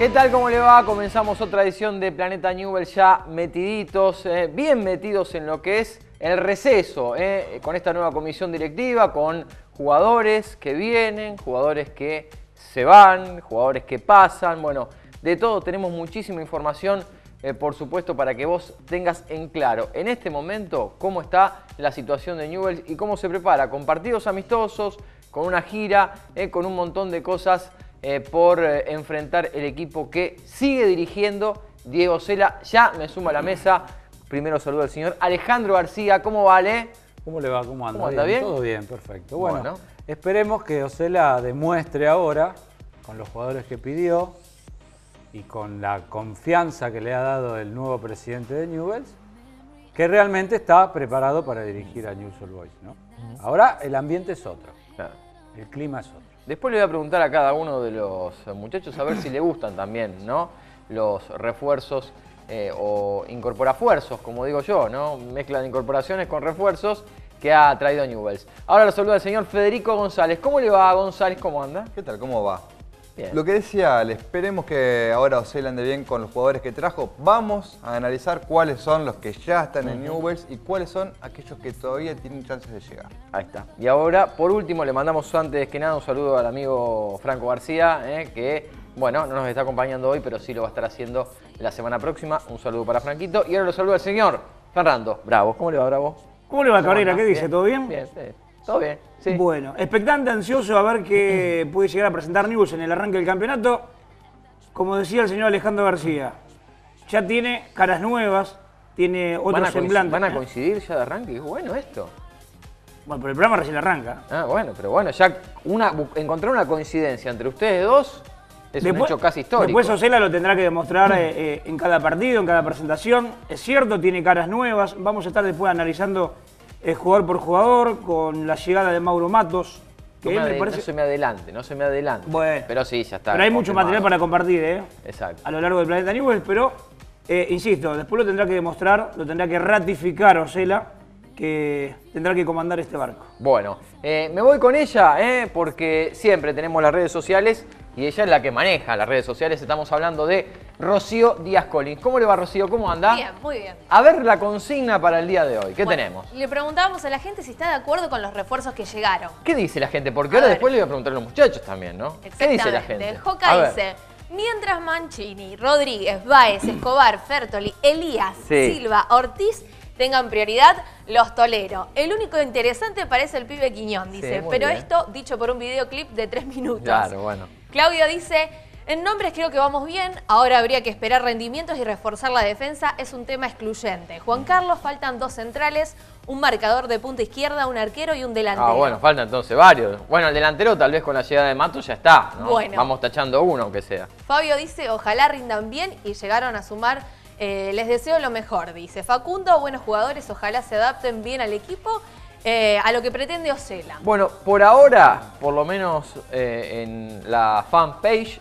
¿Qué tal? ¿Cómo le va? Comenzamos otra edición de Planeta Newell ya metiditos, eh, bien metidos en lo que es el receso, eh, con esta nueva comisión directiva, con jugadores que vienen, jugadores que se van, jugadores que pasan, bueno, de todo tenemos muchísima información, eh, por supuesto, para que vos tengas en claro en este momento cómo está la situación de Newell y cómo se prepara con partidos amistosos, con una gira, con un montón de cosas eh, por eh, enfrentar el equipo que sigue dirigiendo Diego Cela. Ya me suma a la mesa. Primero saludo al señor Alejandro García. ¿Cómo vale? ¿Cómo le va? ¿Cómo anda? ¿Cómo anda bien? Todo bien, perfecto. Bueno, esperemos que Osela demuestre ahora, con los jugadores que pidió y con la confianza que le ha dado el nuevo presidente de Newells, que realmente está preparado para dirigir a Newell's Boys. ¿no? Ahora el ambiente es otro, el clima es otro. Después le voy a preguntar a cada uno de los muchachos a ver si le gustan también, ¿no? Los refuerzos eh, o incorporafuerzos, como digo yo, ¿no? Mezcla de incorporaciones con refuerzos que ha traído Newells. Ahora lo saluda el señor Federico González. ¿Cómo le va, González? ¿Cómo anda? ¿Qué tal? ¿Cómo va? Lo que decía, le esperemos que ahora Ocel ande bien con los jugadores que trajo. Vamos a analizar cuáles son los que ya están en Newells y cuáles son aquellos que todavía tienen chances de llegar. Ahí está. Y ahora, por último, le mandamos antes que nada un saludo al amigo Franco García, eh, que, bueno, no nos está acompañando hoy, pero sí lo va a estar haciendo la semana próxima. Un saludo para Franquito. Y ahora lo saludo al señor Fernando Bravo. ¿Cómo le va, Bravo? ¿Cómo le va, Cabrera? ¿Qué dice? ¿Todo bien? Bien, sí. Todo bien. Sí. Bueno, expectante, ansioso a ver qué puede llegar a presentar News en el arranque del campeonato. Como decía el señor Alejandro García, ya tiene caras nuevas, tiene otros semblantes. ¿Van a coincidir ya de arranque? Es bueno esto. Bueno, pero el programa recién arranca. Ah, bueno, pero bueno, ya una, encontrar una coincidencia entre ustedes dos es un hecho casi histórico. Después Osela lo tendrá que demostrar eh, eh, en cada partido, en cada presentación. Es cierto, tiene caras nuevas. Vamos a estar después analizando es jugador por jugador, con la llegada de Mauro Matos. Que no, me parece... no se me adelante, no se me adelante. Bueno. Pero sí, ya está. Pero hay mucho material para compartir, ¿eh? Exacto. A lo largo del planeta Newell, pero, eh, insisto, después lo tendrá que demostrar, lo tendrá que ratificar Osela, que tendrá que comandar este barco. Bueno, eh, me voy con ella, ¿eh? porque siempre tenemos las redes sociales y ella es la que maneja las redes sociales. Estamos hablando de Rocío Díaz Collins. ¿Cómo le va, Rocío? ¿Cómo anda? Bien, muy bien. A ver la consigna para el día de hoy. ¿Qué tenemos? Le preguntábamos a la gente si está de acuerdo con los refuerzos que llegaron. ¿Qué dice la gente? Porque ahora después le voy a preguntar a los muchachos también, ¿no? ¿Qué dice la gente? Joca dice... Mientras Mancini, Rodríguez, Baez, Escobar, Fertoli, Elías, Silva, Ortiz tengan prioridad, los tolero. El único interesante parece el pibe Quiñón, dice. pero esto dicho por un videoclip de tres minutos. Claro, bueno. Claudio dice, en nombres creo que vamos bien, ahora habría que esperar rendimientos y reforzar la defensa, es un tema excluyente. Juan Carlos, faltan dos centrales, un marcador de punta izquierda, un arquero y un delantero. Ah, bueno, faltan entonces varios. Bueno, el delantero tal vez con la llegada de Mato ya está, ¿no? Bueno. Vamos tachando uno aunque sea. Fabio dice, ojalá rindan bien y llegaron a sumar, eh, les deseo lo mejor, dice. Facundo, buenos jugadores, ojalá se adapten bien al equipo eh, a lo que pretende Ocela. Bueno, por ahora, por lo menos eh, en la fanpage,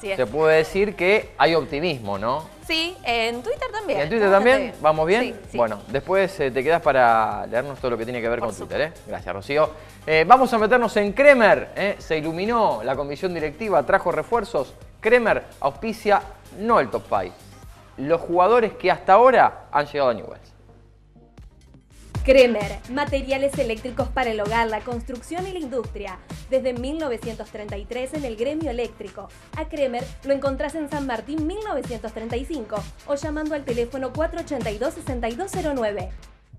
se puede decir que hay optimismo, ¿no? Sí, en Twitter también. ¿En Twitter también? ¿Vamos bien? Bueno, después eh, te quedas para leernos todo lo que tiene que ver con Twitter. ¿eh? Gracias, Rocío. vamos a meternos en Kremer. Se iluminó la comisión directiva, trajo refuerzos. Kremer auspicia no el top 5. Los jugadores que hasta ahora han llegado a Newell's. Kremer, materiales eléctricos para el hogar, la construcción y la industria. Desde 1933 en el gremio eléctrico. A Kremer lo encontrás en San Martín 1935 o llamando al teléfono 482-6209.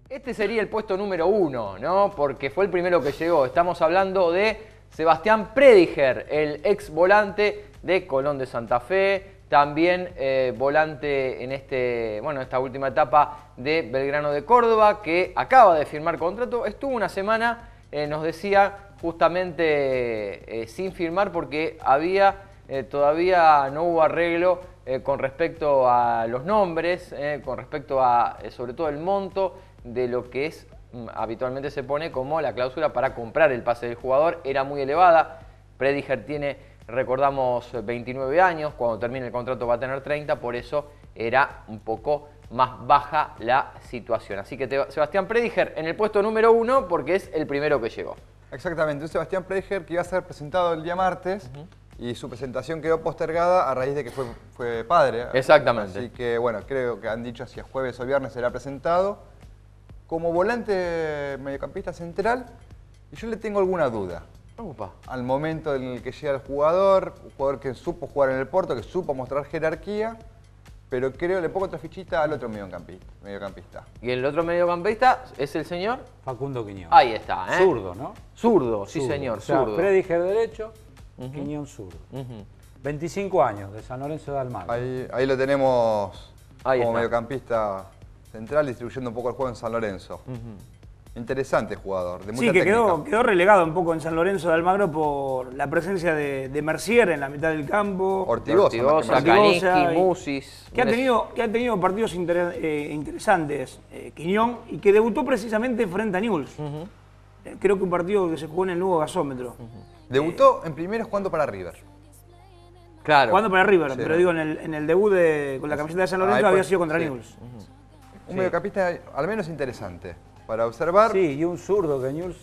Este sería el puesto número uno, ¿no? Porque fue el primero que llegó. Estamos hablando de Sebastián Prediger, el ex volante de Colón de Santa Fe, también eh, volante en este, bueno, esta última etapa de Belgrano de Córdoba, que acaba de firmar contrato. Estuvo una semana, eh, nos decía, justamente eh, sin firmar porque había todavía no hubo arreglo con respecto a los nombres, con respecto a sobre todo el monto de lo que es mm, habitualmente se pone como la cláusula para comprar el pase del jugador. Era muy elevada. Prediger tiene recordamos 29 años, cuando termine el contrato va a tener 30, por eso era un poco más baja la situación. Así que Sebastián Prediger en el puesto número uno porque es el primero que llegó. Exactamente, un Sebastián Prediger que iba a ser presentado el día martes y su presentación quedó postergada a raíz de que fue, fue padre. Exactamente. Así que bueno, creo que han dicho si es jueves o viernes será presentado. Como volante mediocampista central, y yo le tengo alguna duda. Al momento en el que llega el jugador, un jugador que supo jugar en el Porto, que supo mostrar jerarquía, pero creo le pongo otra fichita al otro mediocampista. ¿Y el otro mediocampista es el señor? Facundo Quiñón. Ahí está, ¿eh? Zurdo, ¿no? Zurdo, sí señor, o sea, Prediger derecho, Quiñón zurdo. 25 años, de San Lorenzo de Almagro. Ahí, lo tenemos como mediocampista central, distribuyendo un poco el juego en San Lorenzo. Interesante jugador, de mucha Sí, que quedó, quedó, relegado un poco en San Lorenzo de Almagro por la presencia de, Mercier en la mitad del campo. Ortigosa, Ortigosa Musis. Que ha, tenido, que ha tenido partidos eh, interesantes, eh, Quiñón, y que debutó precisamente frente a Newell's. Eh, creo que un partido que se jugó en el nuevo gasómetro. Debutó en primeros jugando para River. Claro. Jugando para River, pero digo, en el, en el debut con la camiseta de San Lorenzo había sido contra Newell's. Un mediocampista al menos interesante para observar. Sí, y un zurdo que News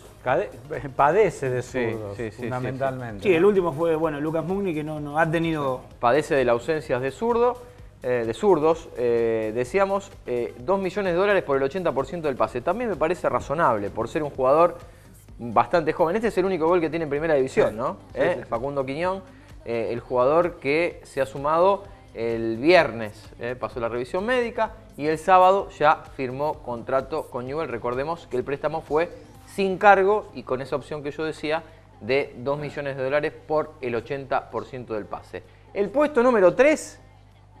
padece de zurdos, fundamentalmente. Sí, el último fue, bueno, Lucas Mugni, que no, no ha tenido... Padece de la ausencia de zurdo, eh, de zurdos. Eh, decíamos, eh, 2 millones de dólares por el 80% del pase. También me parece razonable, por ser un jugador bastante joven. Este es el único gol que tiene en Primera División, ¿no? Eh, Facundo Quiñón, el jugador que se ha sumado el viernes eh, pasó la revisión médica y el sábado ya firmó contrato con Newell. Recordemos que el préstamo fue sin cargo y con esa opción que yo decía de 2 millones de dólares por el 80% del pase. El puesto número 3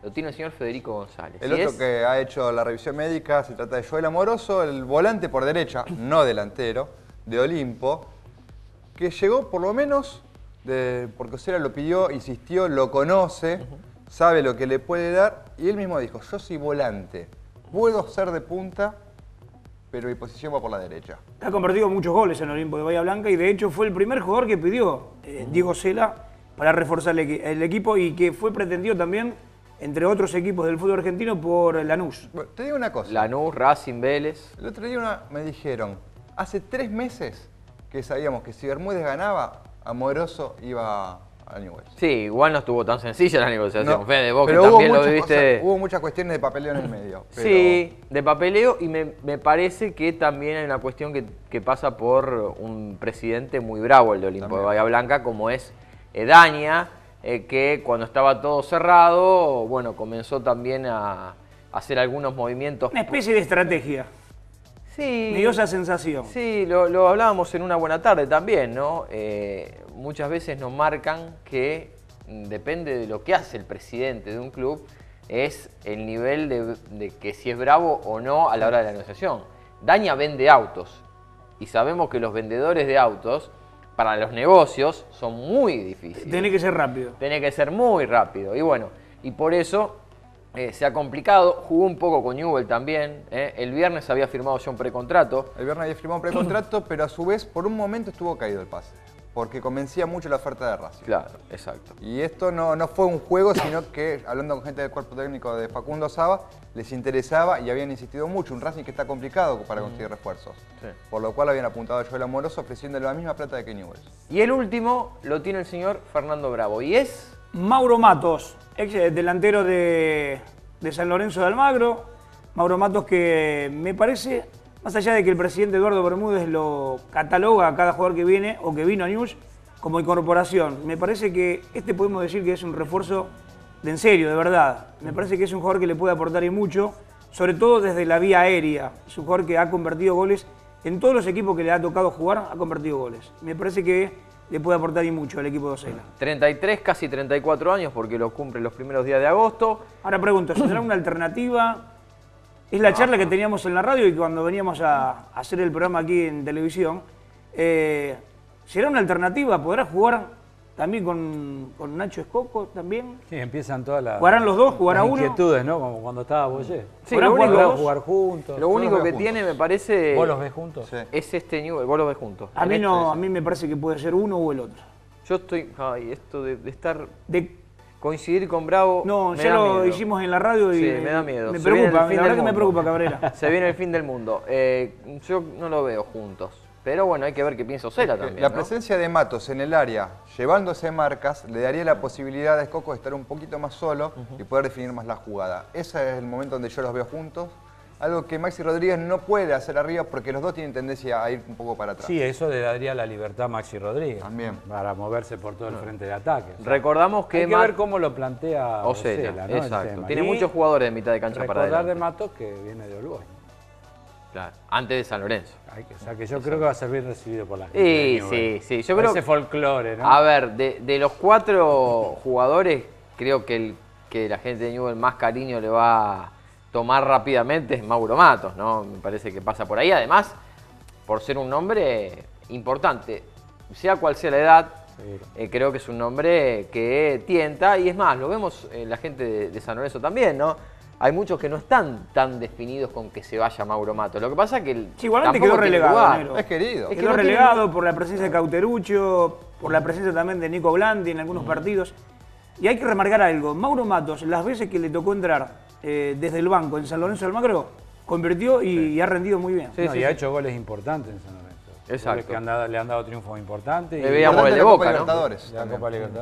lo tiene el señor Federico González. El otro que ha hecho la revisión médica se trata de Joel Amoroso, el volante por derecha, no delantero, de Olimpo, que llegó por lo menos, de, porque Osera lo pidió, insistió, lo conoce sabe lo que le puede dar y él mismo dijo, yo soy volante, puedo ser de punta, pero mi posición va por la derecha. Ha convertido muchos goles en Olimpo de Bahía Blanca y de hecho fue el primer jugador que pidió eh, Diego Cela para reforzar el, equipo y que fue pretendido también entre otros equipos del fútbol argentino por Lanús. te digo una cosa. Lanús, Racing, Vélez. El otro día me dijeron, hace tres meses que sabíamos que si Bermúdez ganaba, Amoroso iba Sí, igual no estuvo tan sencilla la negociación. Fede, vos pero que también lo viviste. hubo muchas cuestiones de papeleo en el medio. Sí, de papeleo y me, parece que también hay una cuestión que, pasa por un presidente muy bravo, el de Olimpo de Bahía Blanca, como es Edaña, eh, que cuando estaba todo cerrado, bueno, comenzó también a hacer algunos movimientos. Una especie de estrategia. Sí. Me dio esa sensación. Sí, lo, hablábamos en una buena tarde también, ¿no? Eh, muchas veces nos marcan que mm, depende de lo que hace el presidente de un club, es el nivel de, que si es bravo o no a la hora de la negociación. Daña vende autos y sabemos que los vendedores de autos para los negocios son muy difíciles. Tiene que ser rápido. Tiene que ser muy rápido. Y bueno, y por eso eh, se ha complicado, jugó un poco con Newell también. Eh. El viernes había firmado ya un precontrato. El viernes había firmado un precontrato, pero a su vez por un momento estuvo caído el pase. Porque convencía mucho la oferta de Racing. Claro, exacto. Y esto no, no fue un juego, sino que, hablando con gente del cuerpo técnico de Facundo Saba, les interesaba y habían insistido mucho. Un Racing que está complicado para conseguir refuerzos. Por lo cual habían apuntado a Joel Amoroso ofreciéndole la misma plata de que Newell. Y el último lo tiene el señor Fernando Bravo. Y es Mauro Matos, ex delantero de, San Lorenzo de Almagro. Mauro Matos que me parece, más allá de que el presidente Eduardo Bermúdez lo cataloga a cada jugador que viene o que vino a News como incorporación, me parece que este podemos decir que es un refuerzo de en serio, de verdad. Me parece que es un jugador que le puede aportar y mucho, sobre todo desde la vía aérea. Es un jugador que ha convertido goles en todos los equipos que le ha tocado jugar, ha convertido goles. Me parece que le puede aportar y mucho al equipo de Ocela. 33, casi 34 años porque lo cumple los primeros días de agosto. Ahora pregunto, ¿será una alternativa? Es la charla que teníamos en la radio y cuando veníamos a, hacer el programa aquí en televisión. Eh, ¿Será una alternativa? ¿Podrá jugar también con, Nacho Escoco también. Sí, empiezan todas las. ¿Jugarán los dos? ¿Jugará uno? inquietudes, ¿no? Como cuando estaba Boyé. Sí, lo único, jugar juntos. Lo único que tiene, me parece. ¿Vos los ves juntos? Es este Newell, vos los ves juntos. A mí, no, a mí me parece que puede ser uno o el otro. Yo estoy. Ay, esto de, estar. De coincidir con Bravo. No, ya lo hicimos en la radio y. Sí, me da miedo. Me preocupa, la verdad que me preocupa, Cabrera. Se viene el fin del mundo. Eh, yo no lo veo juntos Pero bueno, hay que ver qué piensa Ocela también. La presencia de Matos en el área, llevándose marcas, le daría la posibilidad a Escoco de estar un poquito más solo y poder definir más la jugada. Ese es el momento donde yo los veo juntos algo que Maxi Rodríguez no puede hacer arriba porque los dos tienen tendencia a ir un poco para atrás. Sí, eso le daría la libertad a Maxi Rodríguez. También. Para moverse por todo el frente de ataque. Recordamos que... Hay que ver cómo lo plantea Ocela, ¿no? Exacto. Tiene muchos jugadores de mitad de cancha para adelante. de Matos que viene de Uruguay. Claro, antes de San Lorenzo. o sea, que yo creo que va a ser bien recibido por la gente. Sí, sí, sí. Yo creo ese folclore, ¿no? A ver, de, los cuatro jugadores, creo que, el, que la gente de Newell más cariño le va tomar rápidamente es Mauro Matos, ¿no? Me parece que pasa por ahí. Además, por ser un nombre importante, sea cual sea la edad, eh, creo que es un nombre que tienta. Y es más, lo vemos en la gente de, San Lorenzo también, ¿no? Hay muchos que no están tan definidos con que se vaya Mauro Matos. Lo que pasa es que el igualmente quedó relegado. Es querido. quedó relegado por la presencia de Cauterucho, por la presencia también de Nico Blandi en algunos partidos. Y hay que remarcar algo. Mauro Matos, las veces que le tocó entrar eh, desde el banco en San Lorenzo del Magro, convirtió y, ha rendido muy bien. Sí, y ha hecho goles importantes en San Lorenzo. Exacto. que le han dado triunfos importantes. Le veíamos el de Boca, ¿no?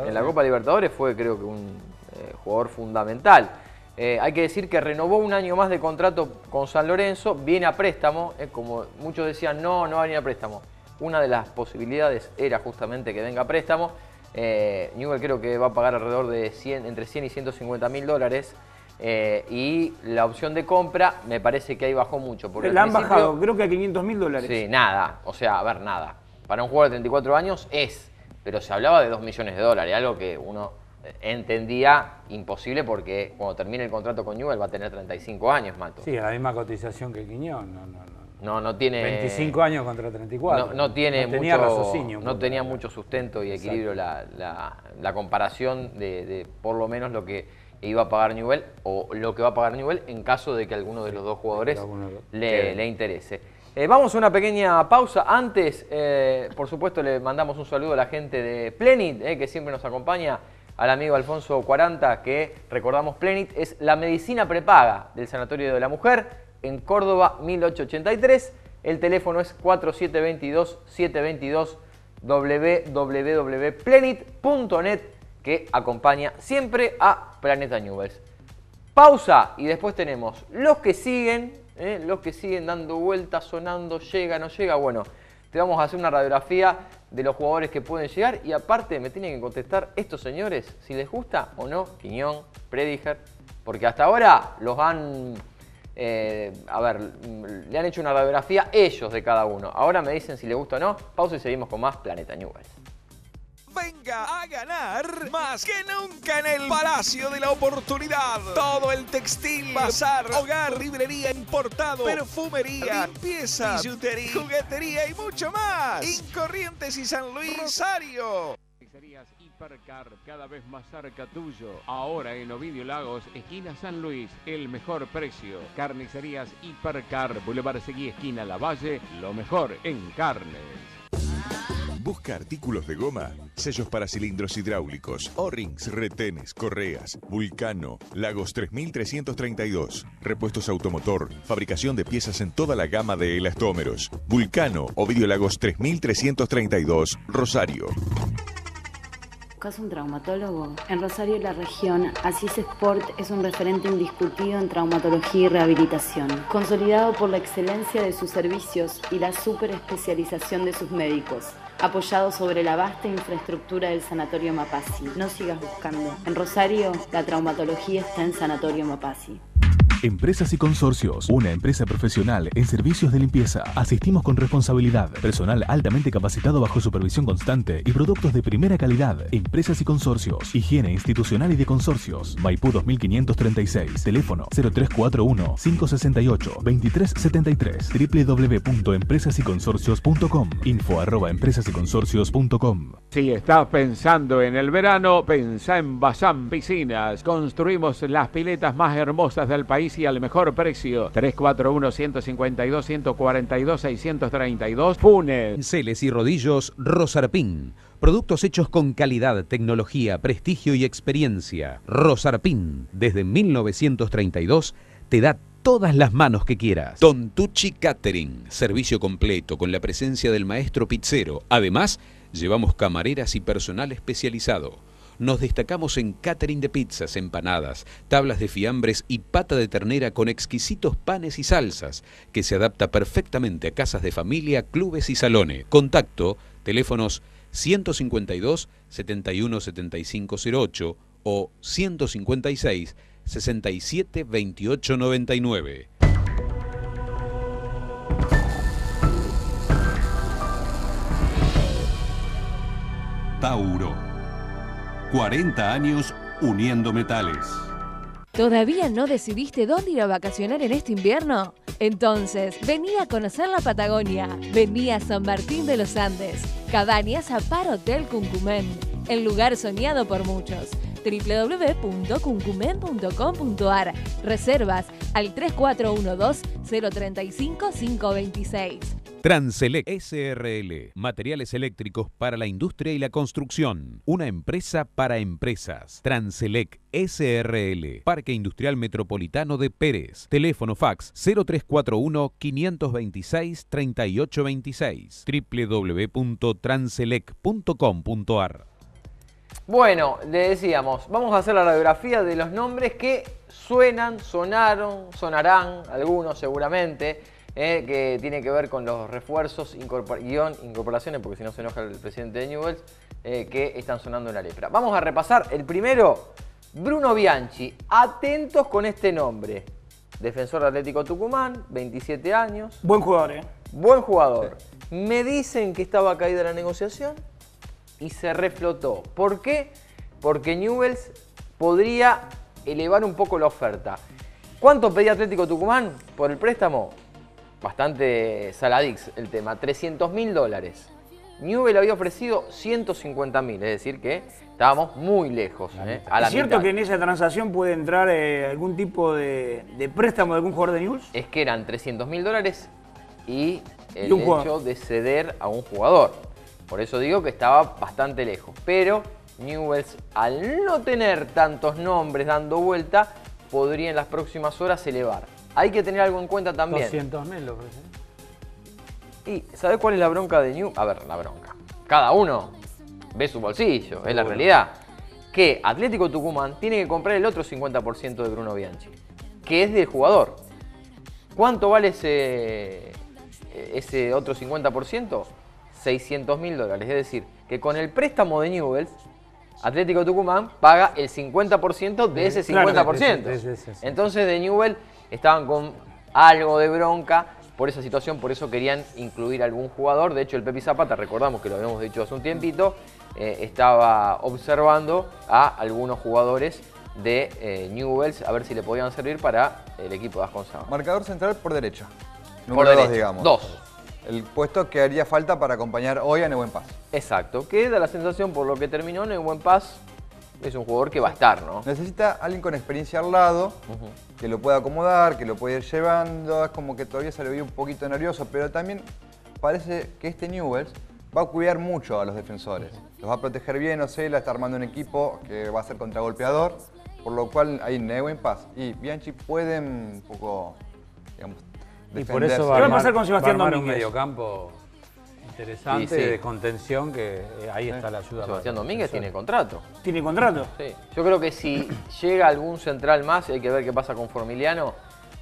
En la Copa Libertadores fue creo que un eh, jugador fundamental. Eh, hay que decir que renovó un año más de contrato con San Lorenzo, viene a préstamo, como muchos decían, no, no va a venir a préstamo. Una de las posibilidades era justamente que venga a préstamo. Newell creo que va a pagar alrededor de 100, entre 100 y 150 mil dólares eh, y la opción de compra me parece que ahí bajó mucho. Porque la han bajado, creo que a 500 mil dólares. Sí, nada. O sea, a ver, nada. Para un jugador de 34 años es, pero se hablaba de 2 millones de dólares, algo que uno entendía imposible porque cuando termine el contrato con Newell va a tener 35 años, Mato. Sí, a la misma cotización que Quiñón. No, no, no. No, no tiene... 25 años contra 34. No, tiene tenía mucho, no tenía mucho sustento y equilibrio la, la, comparación de, de, por lo menos lo que iba a pagar Newell o lo que va a pagar Newell en caso de que alguno de los dos jugadores le, interese. Eh, vamos a una pequeña pausa. Antes, eh, por supuesto, le mandamos un saludo a la gente de Plenit, eh, que siempre nos acompaña, al amigo Alfonso 40, que recordamos Plenit, es la medicina prepaga del Sanatorio de la Mujer en Córdoba 1883. El teléfono es 4722-722 www.plenit.net que acompaña siempre a Planeta Newells. Pausa y después tenemos los que siguen, ¿eh? los que siguen dando vueltas, sonando, llega, no llega. Bueno, te vamos a hacer una radiografía de los jugadores que pueden llegar y aparte me tienen que contestar estos señores si les gusta o no Quiñón, Prediger, porque hasta ahora los han, eh, a ver, le han hecho una radiografía ellos de cada uno. Ahora me dicen si les gusta o no. Pausa y seguimos con más Planeta Newells venga a ganar más que nunca en el Palacio de la Oportunidad. Todo el textil, bazar, hogar, librería, importado, perfumería, limpieza, billutería, juguetería y mucho más. Incorrientes y San Luis Rosario. Hipercar, cada vez más cerca tuyo. Ahora en Ovidio Lagos, esquina San Luis, el mejor precio. Carnicerías Hipercar, Boulevard Seguí, esquina La Valle, lo mejor en carnes. Busca artículos de goma, sellos para cilindros hidráulicos, O-rings, retenes, correas, Vulcano, Lagos 3332, repuestos automotor, fabricación de piezas en toda la gama de elastómeros. Vulcano, Ovidio Lagos 3332, Rosario un traumatólogo? En Rosario y la región, Asís Sport es un referente indiscutido en traumatología y rehabilitación, consolidado por la excelencia de sus servicios y la superespecialización de sus médicos apoyado sobre la vasta infraestructura del Sanatorio Mapasi. No sigas buscando. En Rosario, la traumatología está en Sanatorio Mapasi. Empresas y Consorcios, una empresa profesional en servicios de limpieza. Asistimos con responsabilidad, personal altamente capacitado bajo supervisión constante y productos de primera calidad. Empresas y Consorcios, higiene institucional y de consorcios. Maipú 2536, teléfono 0341 568 2373, www.empresasyconsorcios.com, info arroba empresasyconsorcios.com. Si estás pensando en el verano, pensá en Bazán Piscinas. Construimos las piletas más hermosas del país y al mejor precio. 341-152-142-632. Funes. Celes y rodillos Rosarpín. Productos hechos con calidad, tecnología, prestigio y experiencia. Rosarpín, desde 1932, te da todas las manos que quieras. Don Tucci Catering, servicio completo con la presencia del maestro pizzero. Además, llevamos camareras y personal especializado. Nos destacamos en catering de pizzas, empanadas, tablas de fiambres y pata de ternera con exquisitos panes y salsas, que se adapta perfectamente a casas de familia, clubes y salones. Contacto, teléfonos 152 71 7508 o 156 67 28 99. Tauro. 40 años uniendo metales. ¿Todavía no decidiste dónde ir a vacacionar en este invierno? Entonces, vení a conocer la Patagonia. Vení a San Martín de los Andes. Cabañas a Par Hotel Cuncumén. El lugar soñado por muchos www.cuncumen.com.ar. Reservas al 3412-035-526. Transelec SRL, materiales eléctricos para la industria y la construcción. Una empresa para empresas. Transelec SRL, Parque Industrial Metropolitano de Pérez. Teléfono fax 0341 526 3826. www.transelec.com.ar bueno, le decíamos, vamos a hacer la radiografía de los nombres que suenan, sonaron, sonarán, algunos seguramente, eh, que tiene que ver con los refuerzos, guion, incorporaciones, porque si no se enoja el presidente de Newells, eh, que están sonando en la lepra. Vamos a repasar el primero, Bruno Bianchi. Atentos con este nombre. Defensor de Atlético Tucumán, 27 años. Buen jugador, ¿eh? Buen jugador. Me dicen que estaba caída la negociación y se reflotó. ¿Por qué? Porque Newells podría elevar un poco la oferta. ¿Cuánto pedía Atlético Tucumán por el préstamo? Bastante saladix el tema, 300 mil dólares. Newell había ofrecido 150 mil, es decir que estábamos muy lejos. ¿eh? ¿Es cierto que en esa transacción puede entrar eh, algún tipo de, préstamo de algún jugador de Newell's? Es que eran 300 mil dólares y el hecho de ceder a un jugador. Por eso digo que estaba bastante lejos. Pero Newells, al no tener tantos nombres dando vuelta, podría en las próximas horas elevar. Hay que tener algo en cuenta también. 200.000 lo Y ¿sabes cuál es la bronca de New? A ver, la bronca. Cada uno ve su bolsillo, es la realidad. Que Atlético Tucumán tiene que comprar el otro 50% de Bruno Bianchi, que es del jugador. ¿Cuánto vale ese, ese otro 50%? 600 mil dólares. Es decir, que con el préstamo de Newells, Atlético Tucumán paga el 50% de ese 50%. Entonces de Newell estaban con algo de bronca por esa situación, por eso querían incluir algún jugador. De hecho, el Pepi Zapata, recordamos que lo habíamos dicho hace un tiempito, eh, estaba observando a algunos jugadores de eh, Newells a ver si le podían servir para el equipo de Asconzado. Marcador central por derecha. Número por dos, digamos. Dos el puesto que haría falta para acompañar hoy a Neuwen Paz. Exacto, que da la sensación por lo que terminó Neuwen Paz es un jugador que va a estar, ¿no? Necesita alguien con experiencia al lado, que lo pueda acomodar, que lo pueda ir llevando, es como que todavía se le ve un poquito nervioso, pero también parece que este Newells va a cuidar mucho a los defensores. Los va a proteger bien, o sea, está armando un equipo que va a ser contragolpeador, por lo cual ahí Neuwen Paz y Bianchi pueden un poco, digamos, y por eso va, a pasar con Sebastián Domínguez? un mediocampo interesante de contención que eh, ahí está la ayuda. Sebastián Domínguez tiene contrato. ¿Tiene contrato? Sí. Yo creo que si llega algún central más, hay que ver qué pasa con Formiliano.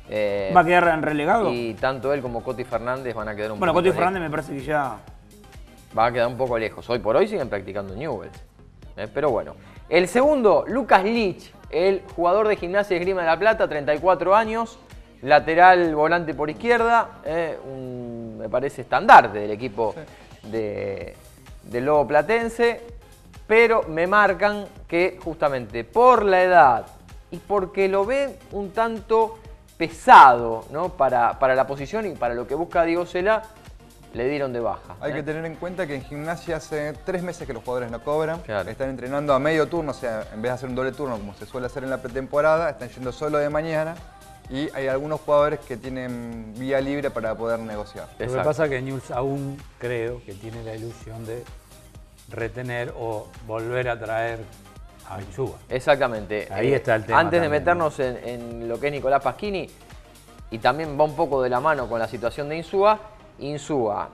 Eh, ¿Va a quedar en relegado? Y tanto él como Coti Fernández van a quedar un bueno, poco Bueno, Coti Fernández me parece que ya... Va a quedar un poco lejos. Hoy por hoy siguen practicando Newell's. Eh, pero bueno. El segundo, Lucas Lich, el jugador de Gimnasia y Esgrima de la Plata, 34 años. Lateral volante por izquierda, eh, me parece estandarte del equipo de, del Lobo Platense, pero me marcan que justamente por la edad y porque lo ven un tanto pesado ¿no? para, para la posición y para lo que busca Diego Sela, le dieron de baja. Hay que ¿eh? tener en cuenta que en gimnasia hace tres meses que los jugadores no cobran. Están entrenando a medio turno, o sea, en vez de hacer un doble turno como se suele hacer en la pretemporada, están yendo solo de mañana y hay algunos jugadores que tienen vía libre para poder negociar. Lo que pasa es que News aún creo que tiene la ilusión de retener o volver a traer a Insúa. Exactamente. Ahí está el tema. Antes de meternos en, lo que es Nicolás Pasquini, y también va un poco de la mano con la situación de Insúa, Insúa,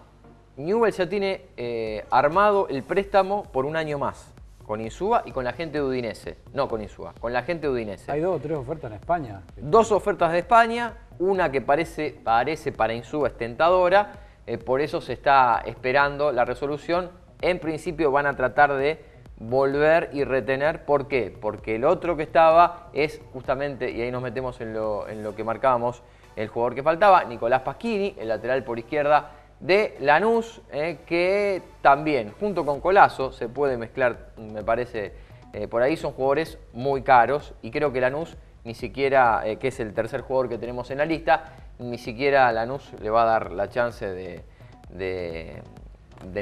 Newell ya tiene eh, armado el préstamo por un año más con Insúa y con la gente de Udinese. No con Insúa, con la gente de Udinese. Hay dos o tres ofertas en España. Dos ofertas de España, una que parece, parece para Insúa es tentadora, eh, por eso se está esperando la resolución. En principio van a tratar de volver y retener. ¿Por qué? Porque el otro que estaba es justamente, y ahí nos metemos en lo, en lo que marcábamos, el jugador que faltaba, Nicolás Pasquini, el lateral por izquierda de Lanús, eh, que también, junto con Colazo, se puede mezclar, me parece, eh, por ahí son jugadores muy caros y creo que Lanús ni siquiera, eh, que es el tercer jugador que tenemos en la lista, ni siquiera Lanús le va a dar la chance de, de,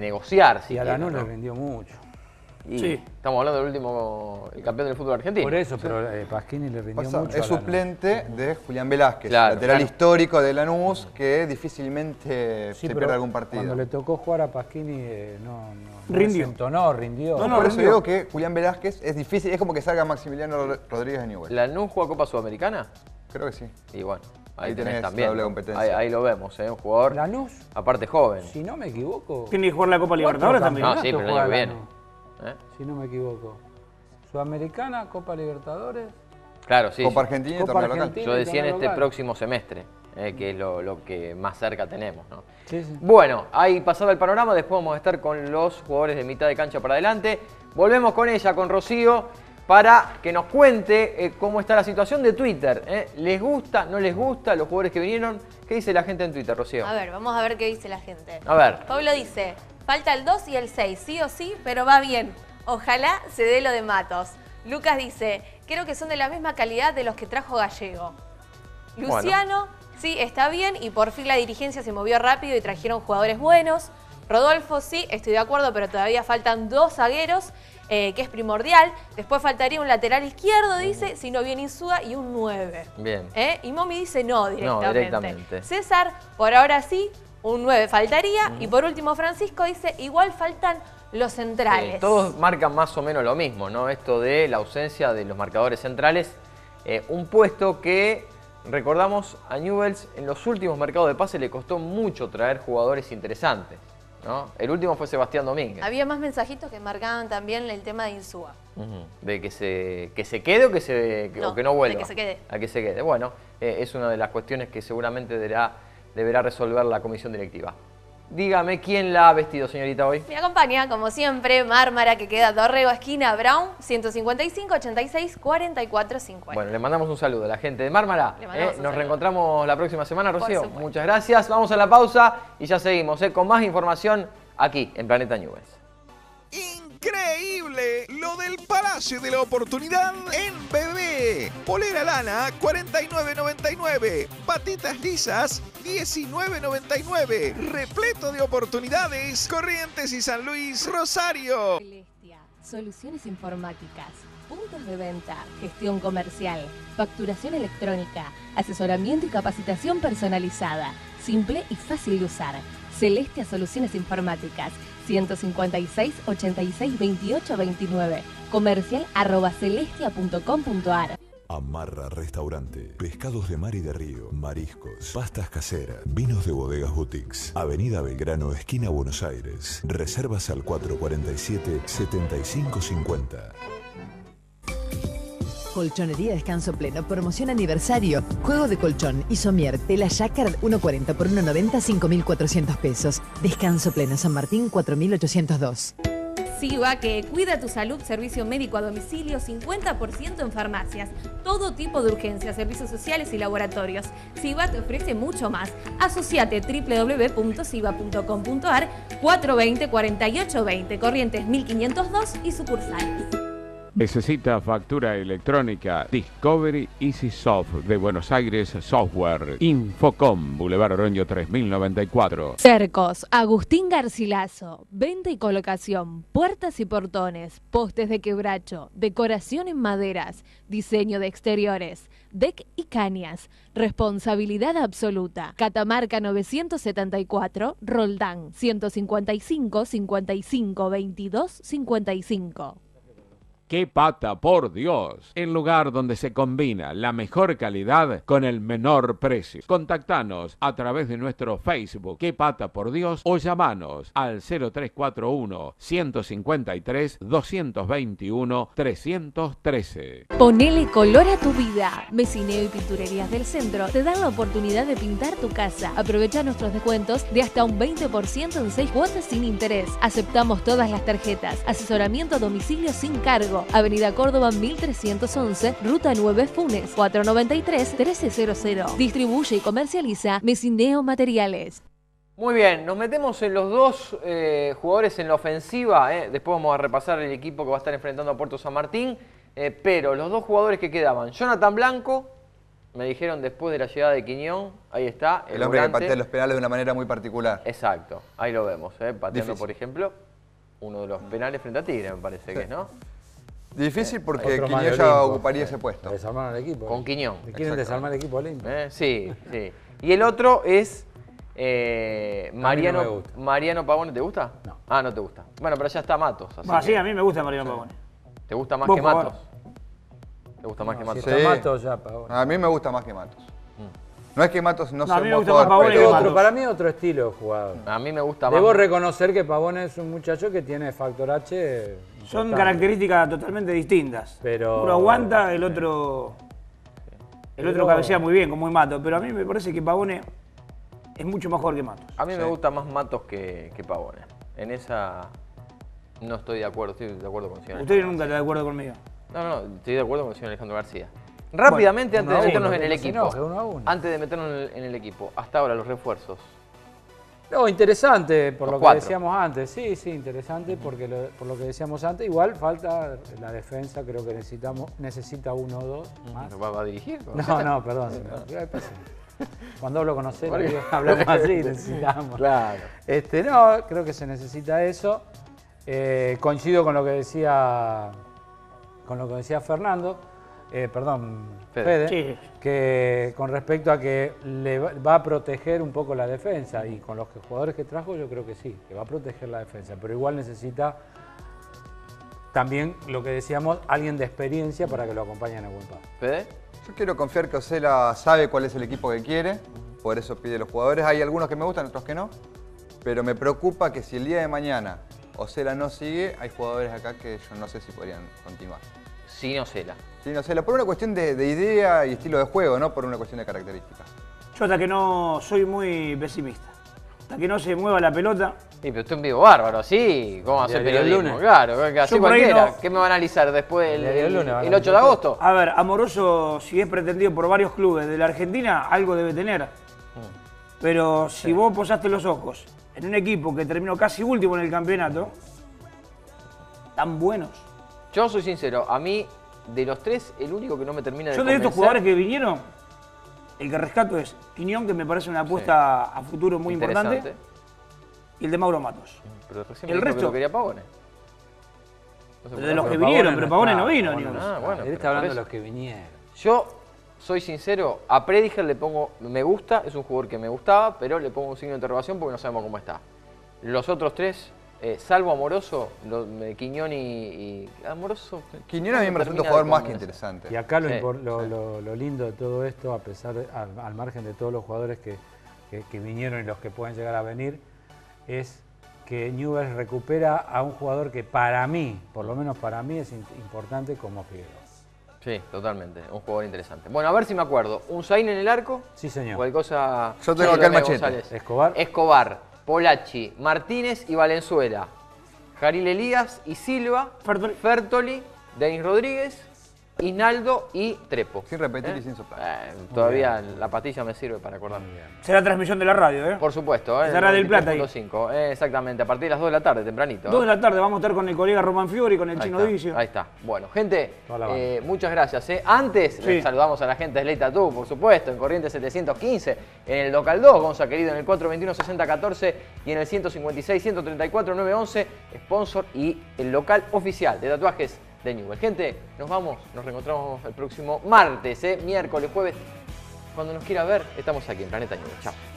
negociar. y a Lanús le vendió mucho sí. Estamos hablando del último el campeón del fútbol argentino. Por eso, pero eh, Pasquini le rindió mucho. Es suplente de Julián Velázquez, lateral histórico de Lanús, que difícilmente se pierde algún partido. Cuando le tocó jugar a Pasquini, eh, no, no, rindió. No, rindió. No, no, por eso digo que Julián Velázquez es difícil, es como que salga Maximiliano Rodríguez de Newell. ¿Lanús juega Copa Sudamericana? Creo que sí. Y bueno. Ahí, tenés, también. Doble competencia. Ahí, lo vemos, ¿eh? un jugador. Lanús. Aparte joven. Si no me equivoco. Tiene que jugar la Copa Libertadores también. No, sí, pero el año viene. ¿Eh? Si no me equivoco. Sudamericana, Copa Libertadores. Claro, sí. Copa Argentina y torneo local. Yo decía en este próximo semestre, eh, que es lo, que más cerca tenemos. Bueno, ahí pasaba el panorama, después vamos a estar con los jugadores de mitad de cancha para adelante. Volvemos con ella, con Rocío, para que nos cuente eh, cómo está la situación de Twitter. ¿Les gusta, no les gusta los jugadores que vinieron? ¿Qué dice la gente en Twitter, Rocío? A ver, vamos a ver qué dice la gente. A ver. Pablo dice, Falta el 2 y el 6, sí o sí, pero va bien. Ojalá se dé lo de Matos. Lucas dice, creo que son de la misma calidad de los que trajo Gallego. Luciano, sí, está bien y por fin la dirigencia se movió rápido y trajeron jugadores buenos. Rodolfo, sí, estoy de acuerdo, pero todavía faltan dos zagueros, eh, que es primordial. Después faltaría un lateral izquierdo, dice, si no viene Insúa, y un 9. Bien. ¿Eh? Y Momi dice no directamente. no directamente. César, por ahora sí, un 9 faltaría. Y por último, Francisco dice, igual faltan los centrales. todos marcan más o menos lo mismo, ¿no? Esto de la ausencia de los marcadores centrales. Eh, un puesto que, recordamos, a Newells en los últimos mercados de pase le costó mucho traer jugadores interesantes. ¿no? El último fue Sebastián Domínguez. Había más mensajitos que marcaban también el tema de Insúa. De que se, que se quede o que, se, no, que no vuelva. De que se quede. A que se quede. Bueno, eh, es una de las cuestiones que seguramente deberá deberá resolver la comisión directiva. Dígame quién la ha vestido, señorita, hoy. Me acompaña, como siempre, Mármara, que queda Dorrego, esquina Brown, 155 86 44 50. Bueno, le mandamos un saludo a la gente de Mármara. ¿eh? Nos reencontramos la próxima semana, Rocío. Muchas gracias. Vamos a la pausa y ya seguimos ¿eh? con más información aquí en Planeta News. Increíble lo del Palacio de la Oportunidad en bebé. Polera lana 49.99, patitas lisas 19.99, repleto de oportunidades. Corrientes y San Luis Rosario. Celestia, soluciones informáticas, puntos de venta, gestión comercial, facturación electrónica, asesoramiento y capacitación personalizada, simple y fácil de usar. Celestia Soluciones Informáticas 156 86 28 29. Comercial arroba celestia.com.ar. Amarra Restaurante. Pescados de mar y de río, mariscos, pastas caseras, vinos de bodegas boutiques. Avenida Belgrano, esquina Buenos Aires. Reservas al 447 7550. Colchonería Descanso Pleno, promoción aniversario, juego de colchón, isomier, tela Jacquard 1.40 por 1.90, 5.400 pesos. Descanso Pleno, San Martín 4.802. SIVA, que cuida tu salud, servicio médico a domicilio, 50% en farmacias, todo tipo de urgencias, servicios sociales y laboratorios. SIVA te ofrece mucho más. Asociate www.siva.com.ar 420 4820, Corrientes 1502 y sucursales. Necesita factura electrónica Discovery Easy Soft de Buenos Aires Software. Infocom, Boulevard Oroño 3094. Cercos, Agustín Garcilaso. Venta y colocación, puertas y portones, postes de quebracho, decoración en maderas, diseño de exteriores, deck y cañas. Responsabilidad absoluta. Catamarca 974, Roldán 155 55 22 55. ¡Qué pata, por Dios! El lugar donde se combina la mejor calidad con el menor precio. Contactanos a través de nuestro Facebook, ¡Qué pata, por Dios! o llamanos al 0341 153 221 313. Ponele color a tu vida. Mecineo y Pinturerías del Centro te dan la oportunidad de pintar tu casa. Aprovecha nuestros descuentos de hasta un 20% en 6 cuotas sin interés. Aceptamos todas las tarjetas. Asesoramiento a domicilio sin cargo. Avenida Córdoba 1311, Ruta 9 Funes, 493-1300. Distribuye y comercializa Mesineo Materiales. Muy bien, nos metemos en los dos eh, jugadores en la ofensiva. eh. Después vamos a repasar el equipo que va a estar enfrentando a Puerto San Martín. Eh, pero los dos jugadores que quedaban, Jonathan Blanco, me dijeron después de la llegada de Quiñón, ahí está. El, hombre que volante. patea los penales de una manera muy particular. Exacto, ahí lo vemos, eh, pateando Difícil. por ejemplo uno de los penales frente a Tigre, me parece que es, ¿no? Difícil porque Otro Quiñón ya Olimpo. ocuparía ese puesto. Desarmaron el equipo. Con Quiñón. ¿Le quieren desarmar el equipo Olimpo? Eh, Sí, sí. Y el otro es eh, Mariano. Mariano Pavone, ¿te gusta? No. Ah, no te gusta. Bueno, pero ya está Matos. así Ah, que- sí, a mí me gusta Mariano Pavone. ¿Te gusta más que. Matos? ¿Te gusta más que si Matos? está Matos, ya, Pavone. A mí me gusta más que Matos. No es que Matos no, No, sea a un mí me buen gusta más jugador, Pavone pero- Otro, para mí otro estilo de jugador. A mí me gusta Debo más. reconocer que Pavone es un muchacho que tiene factor H. Son características totalmente distintas. Pero- Uno aguanta, el otro. El Pero- otro cabecea muy bien, como muy Mato. Pero a mí me parece que Pavone es mucho mejor que Matos. A mí me gusta más Matos que, que Pavone. En esa no estoy de acuerdo, estoy de acuerdo con el señor Usted Alejandro nunca está de acuerdo conmigo. No, no, no, estoy de acuerdo con el señor Alejandro García. Rápidamente, Bueno, antes de meternos uno, en el equipo. uno uno. Antes de meternos en el, en el equipo. Hasta ahora, los refuerzos. No, interesante, por Los lo cuatro. que decíamos antes. Sí, sí, interesante, porque lo- por lo que decíamos antes. Igual falta la defensa, creo que necesitamos necesita uno o dos más. ¿Va, va a dirigir? No, no, perdón. señor. Cuando hablo con digo, hablamos así, necesitamos. Claro. Este, no, creo que se necesita eso. Eh, coincido con lo que decía con lo que decía Fernando, eh, perdón, Fede. Fede, Sí. que con respecto a que le va, a proteger un poco la defensa y con los jugadores que trajo yo creo que sí, que va a proteger la defensa, pero igual necesita también lo que decíamos, alguien de experiencia para que lo acompañe en el buen paso. ¿Fede? Yo quiero confiar que Osela sabe cuál es el equipo que quiere, por eso pide los jugadores. Hay algunos que me gustan, otros que no. Pero me preocupa que si el día de mañana Osela no sigue, hay jugadores acá que yo no sé si podrían continuar. Sin Ocela. Sí, Osela, por una cuestión de, de idea y estilo de juego, no por una cuestión de características. Yo hasta que no soy muy pesimista. Hasta que no se mueva la pelota. Sí, pero usted es un vivo bárbaro, sí. ¿Cómo hacer periodismo? lunes. Claro, que así cualquiera. no- ¿Qué me van a analizar después el, el- lunes el 8 de agosto? A ver, Amoroso, si es pretendido por varios clubes de la Argentina, algo debe tener. Pero si vos posaste los ojos en un equipo que terminó casi último en el campeonato, tan buenos. Yo soy sincero, a mí, de los tres, el único que no me termina de Yo de estos jugadores que vinieron, el que rescato es Quiñón, que me parece una apuesta a futuro muy importante, y el de Mauro Matos. Pero recién El me dijo que resto- lo quería Pavone. No De los que Pavone vinieron, pero Pavone no vino, Pavone Newell's. no Ah, bueno, Él está hablando de los que vinieron. Yo soy sincero, a Prediger le pongo, me gusta, es un jugador que me gustaba, pero le pongo un signo de interrogación porque no sabemos cómo está. Los otros tres, eh, salvo Amoroso, lo- me- Quiñón y, y- Amoroso. Quiñón a mí no me resulta un jugador más que interesante. Y acá lo, Sí, lo, sí. lo- lo lindo de todo esto, a pesar, de- al, al margen de todos los jugadores que, que- que vinieron y los que pueden llegar a venir, es que Newell's recupera a un jugador que para mí, por lo menos para mí, es importante como Figueroa. Sí, totalmente, un jugador interesante. Bueno, a ver si me acuerdo. Un Zain en el arco. Sí, señor. Cualquier cosa. Yo tengo acá el machete. González. Escobar. Escobar, Polacci, Martínez y Valenzuela. Jaril Elías y Silva. Fertoli. Fertoli, Denis Rodríguez, Inaldo y Trepo. Sin repetir ¿Eh? y sin soplar. Eh, todavía la pastilla me sirve para acordarme. Será transmisión de la radio, ¿eh? Por supuesto, ¿eh? Estará del Plata ahí. 93.5, eh, exactamente, a partir de las 2 de la tarde, tempranito. Dos ¿eh? de la tarde vamos a estar con el colega Román Fiori, con el Ahí Chino está, Divicio. Ahí está. Bueno, gente, eh, muchas gracias. ¿eh? Antes Sí. les saludamos a la gente de Slate Tattoo, por supuesto, en Corriente 715, en el local 2, Gonza querido, en el 421-6014 y en el 156-134-911, sponsor y el local oficial de tatuajes de Newell. Gente, nos vamos, nos reencontramos el próximo martes, ¿eh? miércoles, jueves. Cuando nos quiera ver, estamos aquí en Planeta Newell. Chao.